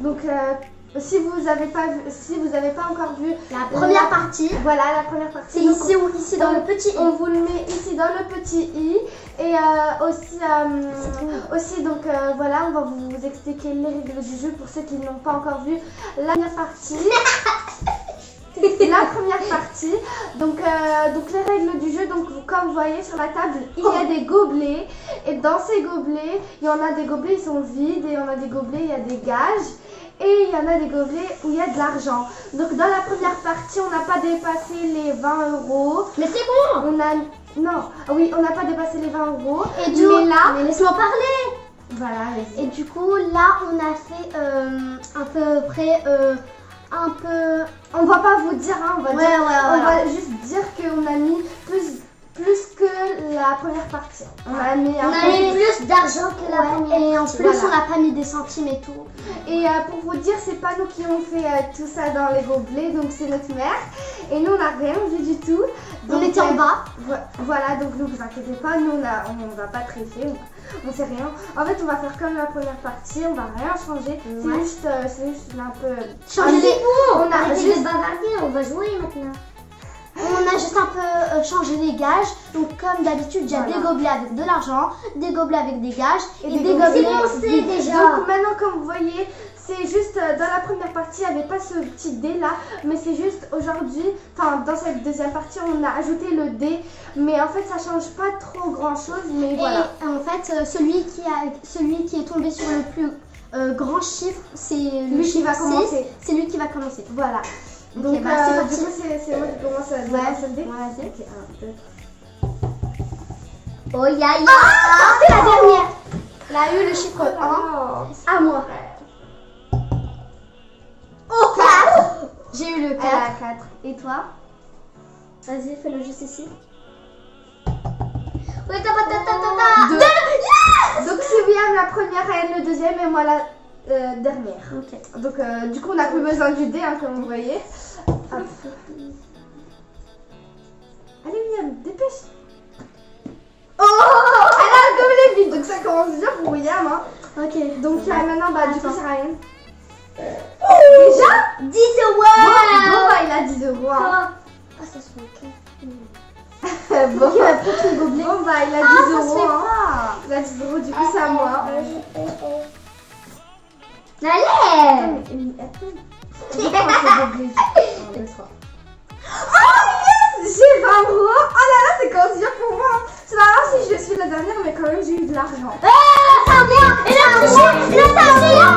Donc, euh, si vous avez pas vu, si vous avez pas encore vu La première partie, voilà la première partie. c'est ici, ou ici dans le petit On vous le met ici dans le petit i et euh, aussi euh, aussi donc euh, voilà on va vous expliquer les règles du jeu pour ceux qui n'ont pas encore vu la première partie. la première partie. Donc, euh, donc les règles du jeu, donc comme vous voyez sur la table, il y a des gobelets. Et dans ces gobelets, il y en a des gobelets, ils sont vides. Et il y en a des gobelets, il y a des gages. Et il y en a des gobelets où il y a de l'argent. Donc dans la première partie, on n'a pas dépassé les 20 euros. Mais c'est bon On a... Non, ah oui, on n'a pas dépassé les 20 euros. Et du mais là, mais laisse-moi parler voilà. Et du coup, là, on a fait euh, à peu près euh, un peu... On va pas vous dire, hein, on va Ouais, dire, ouais, on voilà. va juste dire qu'on a mis plus, plus que la première partie. On a mis un On a mis plus d'argent que la Ouais. première. Et en plus, Voilà. on n'a pas mis des centimes et tout. Et euh, pour vous dire, c'est pas nous qui avons fait euh, tout ça dans les gobelets, donc c'est notre mère. Et nous, on n'a rien vu du tout. On était en euh, bas. vo- Voilà, donc ne vous inquiétez pas, nous, on, a- on va pas tricher, on, on sait rien. En fait, on va faire comme la première partie, on va rien changer. C'est Ouais. juste, euh, c'est juste un peu. Changer Ah, les on a Arrêtez juste- de bavarder, on va jouer maintenant. On a juste un peu euh, changé les gages. Donc, comme d'habitude, il y a Voilà. des gobelets avec de l'argent, des gobelets avec des gages et, Et des des, gobelets déjà. Donc maintenant, comme vous voyez, c'est juste euh, dans la première partie, il n'y avait pas ce petit dé là, mais c'est juste aujourd'hui, enfin dans cette deuxième partie, on a ajouté le dé, mais en fait ça change pas trop grand chose, mais Et voilà. en fait, euh, celui qui, a, celui qui est tombé sur le plus euh, grand chiffre, c'est Lui qui va 6. commencer. C'est lui qui va commencer. Voilà. Donc bah, euh, c'est du coup, c'est moi qui commence à Ouais, dé. ouais, vas-y. Ok, un, deux. Oh, ya, ya. Ah, c'est la dernière. Elle a eu le chiffre 1 Oh. à moi. Oh, 4. J'ai eu le Elle 4. a 4. Et toi Vas-y, fais-le juste ici. Oui, ta ta ta ta ta Deux. Yes Donc c'est William la première, elle le deuxième et moi la euh, dernière. Donc euh, du coup on n'a plus besoin du dé hein, comme vous voyez. Hop. Allez William, dépêche. Oh Elle a gobelet vide donc ça commence bien pour William. Hein. Ok. Donc euh, maintenant bah du coup c'est Ryan. Déjà 10 euros Bon, bon, bah il a 10 euros. Hein. Ah, ça se fait ok. bon, bah, bon bah il a 10 Ah, euros. hein. Il a 10 euros du coup c'est à moi. Gobelet. Oh, yes J'ai 20 euros Oh là là, c'est quand bien pour moi C'est pas grave si je suis la dernière, mais quand même j'ai eu de l'argent. Ah, Et là, Et là,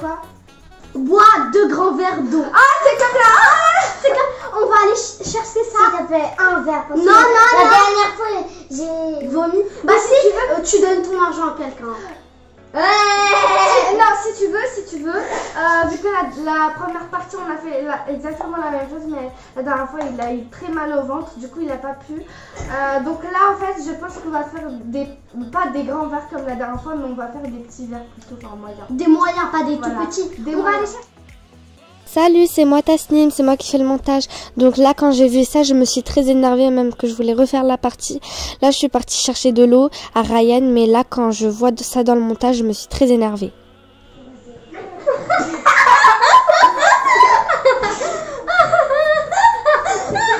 quoi bois deux grands verres d'eau. Ah, c'est comme là Ah C'est comme, on va aller ch- chercher ça. Plaît, un verre. Parce Non, que non, la non. dernière fois, j'ai. Vomi. Bah si, euh, tu donnes ton argent à quelqu'un. Eh, Non, si tu veux, si tu veux, euh, vu que la, la on a fait la- exactement la même chose, mais la dernière fois il a eu très mal au ventre, du coup il n'a pas pu. Euh, donc là en fait, je pense qu'on va faire des pas des grands verres comme la dernière fois, mais on va faire des petits verres plutôt en moyen. Des moyens, pas des Voilà. tout petits. Des on va moyens. aller chercher. Salut, c'est moi Tasnim, c'est moi qui fais le montage. Donc là, quand j'ai vu ça, je me suis très énervée, même que je voulais refaire la partie. Là, je suis partie chercher de l'eau à Ryan, mais là, quand je vois ça dans le montage, je me suis très énervée.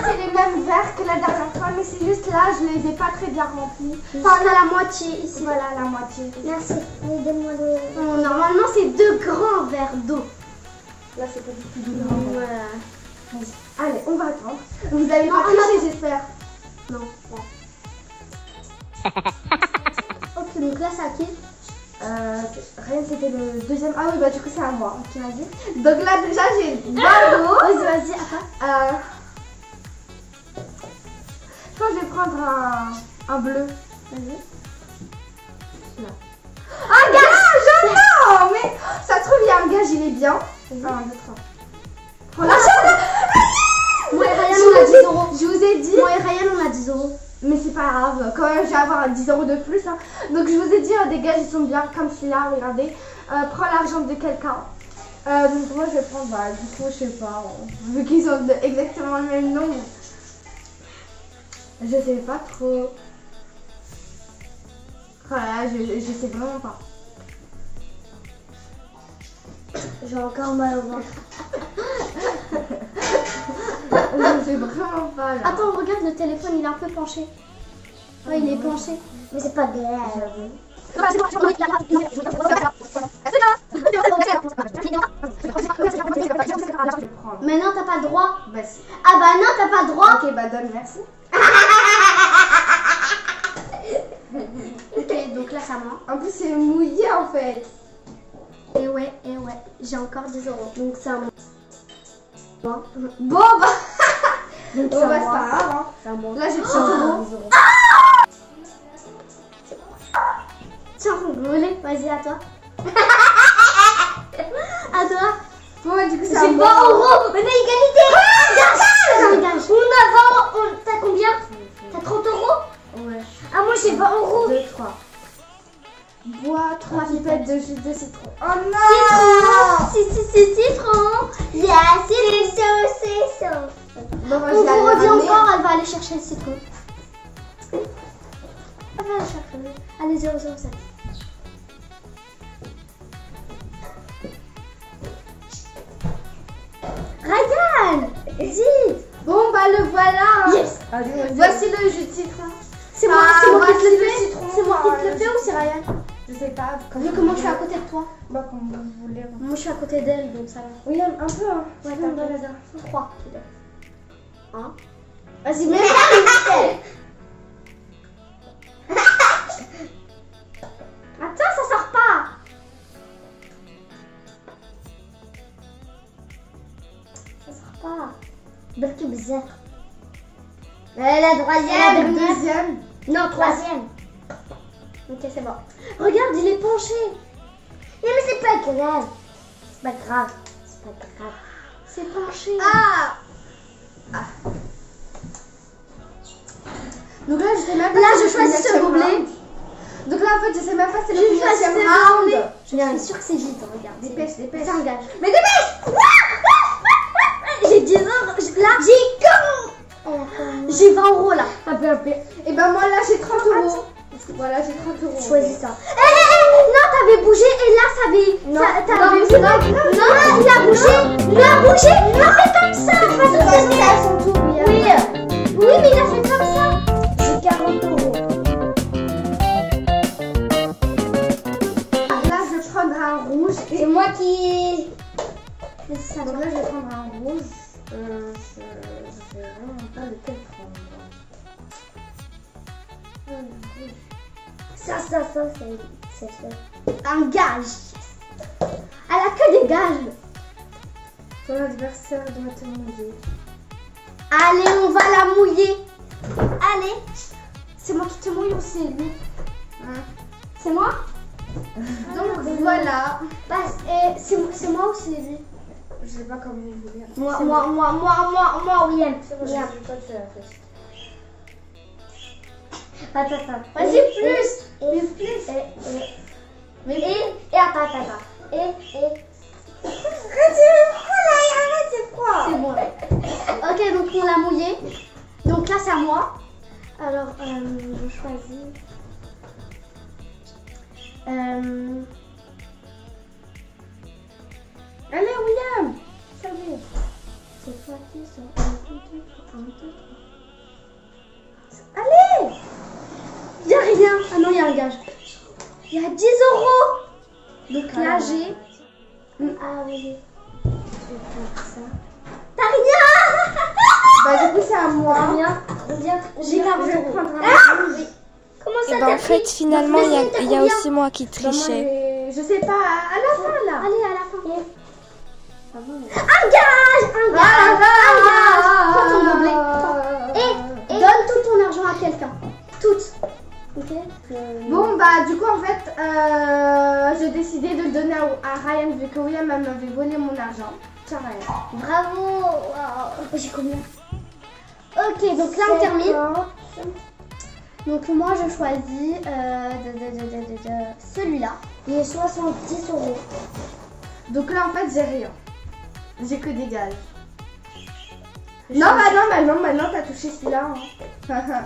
C'est les mêmes verres que la dernière fois, mais c'est juste là, je les ai pas très bien remplis. Enfin, on a la moitié ici. Voilà la moitié. Merci. Donne-moi le. Oh, normalement, c'est deux grands verres d'eau. Là c'est pas du tout de grands verres. Voilà. Allez, on va attendre. Vous avez pas triché, j'espère. Non. ok, donc là, c'est à qui Euh, rien, c'était le deuxième. Ah oui, bah du coup c'est à moi. Ok, vas-y. Donc là déjà j'ai 20 euros. Un, un bleu. Vas-y. Un gage Non Mais ça se trouve, il y a un gage, il est bien. 1, 2, 3. Oh là, Moi et Ryan, on a vous 10 ai- euros. je vous ai dit. Moi et Ryan, on a 10 euros. Mais c'est pas grave, quand même, je vais avoir 10 euros de plus. hein. Donc, je vous ai dit, euh, des gages, ils sont bien, comme celui-là, regardez. Euh, prends l'argent de quelqu'un. Euh, donc, moi, je vais prendre, bah, du coup, je sais pas, euh, vu qu'ils ont exactement le même nom. Je sais pas trop. Voilà, je, je, je sais vraiment pas. J'ai encore mal au ventre. Je sais vraiment pas, là. Attends, regarde le téléphone, il est un peu penché. Ouais, il est penché. Mais c'est pas grave. Brûlé, vas-y à toi. à toi. Bon, du coup, c'est à J'ai 20 moi. euros. On a égalité. Gage. Un gage. On a 20 on- T'as combien T'as 30 euros Ouais. Ah, moi j'ai 20 euros. 2, 3. Bois 3 pipettes de jus de citron. Oh non Citron. Si, si, si, citron. C'est chaud, c'est chaud. Bon, On vous encore, elle va aller chercher le citron. Elle va aller chercher. Allez, 007. Ryan Vite Bon, bah, le voilà. Yes Allez. Voici le jus de citron. C'est moi, Ah, c'est moi qui te le fais. C'est moi qui te le Ah, fais ou c'est Ryan Je sais pas. Vu comment je suis à côté de toi Bah, comme vous voulez. Moi je suis à côté d'elle, donc ça va. Oui, un, un peu. Hein. Ouais, t'as là, raison. là. 3. 1. Vas-y, mets bizarre. La La troisième deuxième. Non, troisième. Ok, c'est bon. Regarde, il est penché. Eh, mais c'est pas grave. C'est pas grave. C'est pas grave. C'est penché. Ah Donc là, je sais même pas Là, si je choisis ce gobelet. Donc là, en fait, je sais même pas si c'est le deuxième round. Je suis sûre que c'est vite, regarde. Dépêche, dépêche. C'est un gage. Mais dépêche J'ai 10 euros. Là, j'ai. J'ai 20 euros là. Et ben moi, là, j'ai 30 euros. Voilà, j'ai 30 euros. Choisis ça. Eh, eh, eh, non, t'avais bougé et là, ça avait. Non. t'avais- Non, non, non, non, non, il a bougé. Il a bougé. A fait comme ça. De toute façon, Parce adversaire doit te mouiller. Allez, on va la mouiller. Allez. C'est moi qui te mouille ou c'est lui Hein. C'est moi Donc voilà. Et c'est moi ou c'est lui Je sais pas comment vous voulez. Moi, moi, moi, moi, moi, moi, William. C'est bon, je William. Attends, attends. Vas-y, plus. Et plus. Et, et, et, attends, attends. Et, et. arrête, c'est froid. C'est bon. Ok, donc on l'a mouillé. Donc là, c'est à moi. Alors, euh, je choisis. Euh, Allez, William. Salut. c'est toi qui sors. Allez. Il y a rien. Ah non, il y a un gage. Il y a 10 euros. Donc là, Ah. j'ai. Ah oui. Je vais faire ça. T'as rien Bah, du coup, c'est à moi. J'ai Je 40 vais euros. prendre un Ah. Comment ça Et ben, t'as en fait, finalement, il y a, il y aussi moi qui Bah, moi, trichais. je sais pas, à la fin là. Allez, à la fin. Un gage Un gage Un gage Prends ton gobelet. Et, et donne tout ton argent à quelqu'un. Tout. Ok. Bon, bah, du coup, en fait, euh, j'ai décidé de le donner à, à Ryan vu que William elle m'avait volé mon argent. Tiens, Ryan. Bravo. J'ai combien? Ok, donc là on termine. Donc moi je choisis euh, celui-là. Il est 70 euros. Donc là, en fait, j'ai rien. J'ai que des gages. Non, bah non, bah non, maintenant t'as touché celui-là. hein.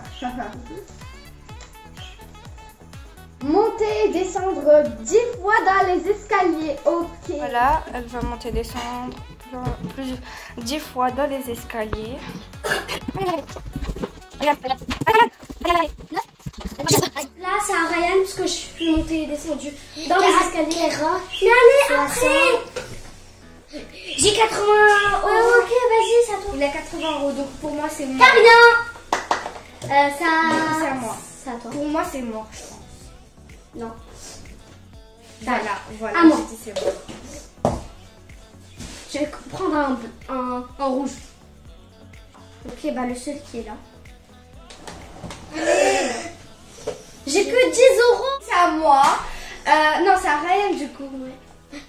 Monter et descendre 10 fois dans les escaliers. Ok. Voilà, elle va monter et descendre plus, plus- dix fois dans les escaliers. Là c'est à Ryan parce que je suis montée et descendue dans les escaliers. Mais allez après J'ai 80 euros. ok, vas-y, ça tourne. Il a 80 euros, donc pour moi, c'est mort. T'as rien euh, ça... C'est à moi. À toi. Pour moi, c'est mort. je pense. Non. Voilà, voilà. À moi. mort. Je vais prendre un, un, un rouge. Ok, bah le seul qui est là. J'ai que 10 euros. C'est à moi. Euh, non, c'est à Ryan, du coup.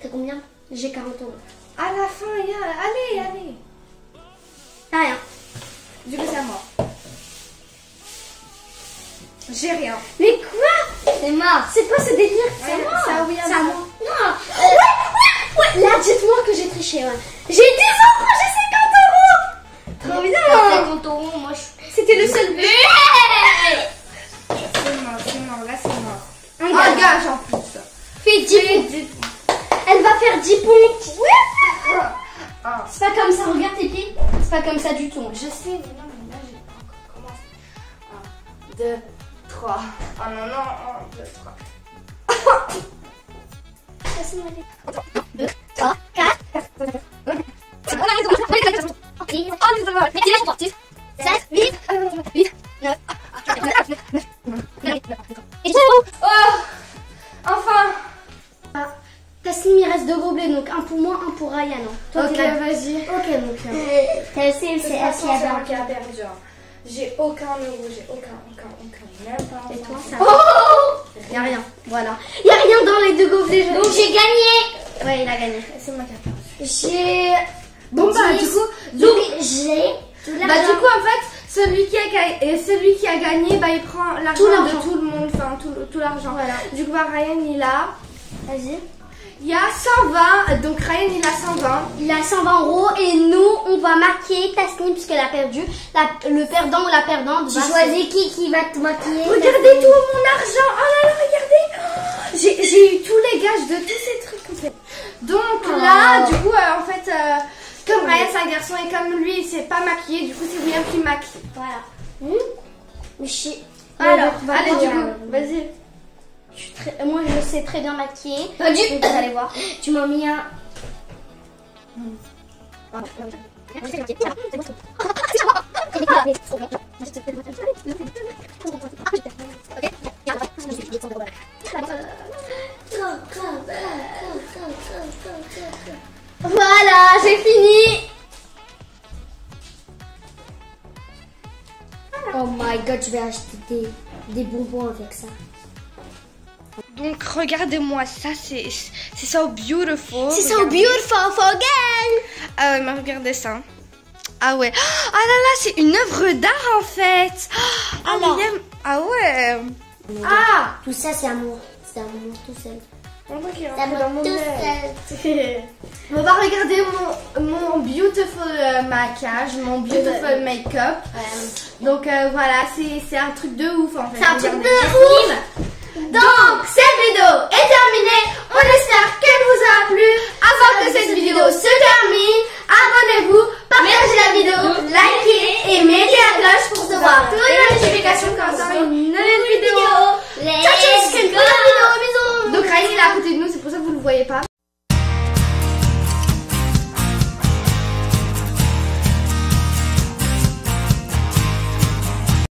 T'as combien? J'ai 40 euros. À la fin, y a... allez, allez. T'as rien. Du coup, c'est à moi. J'ai rien. Mais quoi? C'est mort. C'est quoi ce délire? C'est Ouais, moi. William. C'est à moi. Non. Euh, ouais, ouais, ouais. Là, dites-moi que j'ai triché. ouais. J'ai 10 euros, j'ai 50 euros. Trop bien. 50 euros, moi je. C'était le seul but. C'est mort, c'est mort. Là, c'est mort. Un gage. en plus. Fais 10 pompes. Elle va faire 10 pompes. Ouais. Ah. C'est pas comme ça, regarde tes pieds. C'est pas comme ça du tout. Je sais, mais non, mais là, j'ai pas encore commencé. 1, 2, 3. Oh non, non, 1, 2, 3. Deux, trois, quatre. Six, sept, huit, huit, neuf, Oh Enfin Tassim, il reste deux gobelets, donc un pour moi, un pour Ryan. hein. Toi, Ok, vas-y. Ok, donc. euh, Tassim, c'est elle qui a moi perdu. qui a perdu. hein. J'ai aucun euro, j'ai aucun, aucun, aucun. Même pas. Et toi, ça Oh Y a rien. Voilà. Y a rien dans les deux gobelets. Donc j'ai gagné. Ouais, il a gagné. C'est moi qui. J'ai. Bon, bah, du coup, Donc j'ai. tout Bah du coup en fait celui qui a ga- et celui qui a gagné bah il prend l'argent de tout le monde enfin tout, tout l'argent. Voilà. Du coup bah, Ryan il a Vas-y. il y a 120 donc Ryan il a 120. Il a 120 euros et nous, on va maquiller Tasnim puisqu'elle a perdu. La- le perdant ou la perdante. Tu choisis qui qui va te maquiller. Regardez tout mon argent. Oh là là regardez. Oh, J'ai eu tous les gages de tous ces trucs en fait. Donc Oh. là du coup euh, en fait euh, comme Ryan c'est un garçon et comme lui il s'est pas maquillé du coup c'est William qui maquille. Voilà. Hmm Mais je Alors va allez du dire, coup euh, vas-y. je suis très- Moi, je sais très bien maquiller. Pas du- vous allez voir. Tu m'as mis un. Voilà, j'ai fini. Oh my god, je vais acheter des, des bonbons avec ça. Donc regardez-moi ça, c'est so beautiful. C'est so beautiful for. Ah ouais, mais regardez ça. Ah ouais. Ah là là, c'est une œuvre d'art en fait. Ah, Alors. William. Ah ouais. Ah. Tout ça, c'est amour. C'est amour tout seul. C'est amour mon tout seul. On va regarder mon, mon beautiful euh, maquillage, mon beautiful make-up. Donc euh, voilà, c'est un truc de ouf en fait. C'est un truc de ouf.